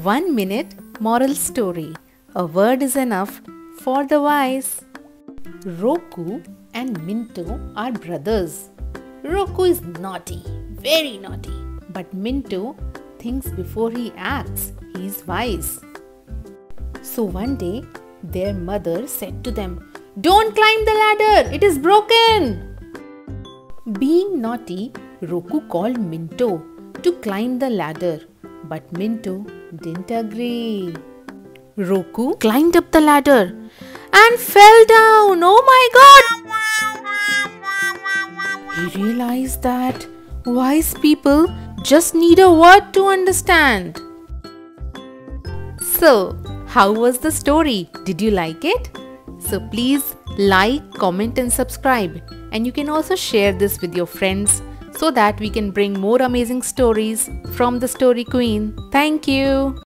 One minute moral story. A word is enough for the wise. Roku and Minto are brothers. Roku is naughty, very naughty. But Minto thinks before he acts. He is wise. So one day, their mother said to them, Don't climb the ladder, it is broken. Being naughty, Roku called Minto to climb the ladder, but Minto didn't agree. Roku climbed up the ladder and fell down. Oh my god! He realized that wise people just need a word to understand. So, how was the story? Did you like it? So please like, comment and subscribe. And you can also share this with your friends so that we can bring more amazing stories from the Story Queen. Thank you.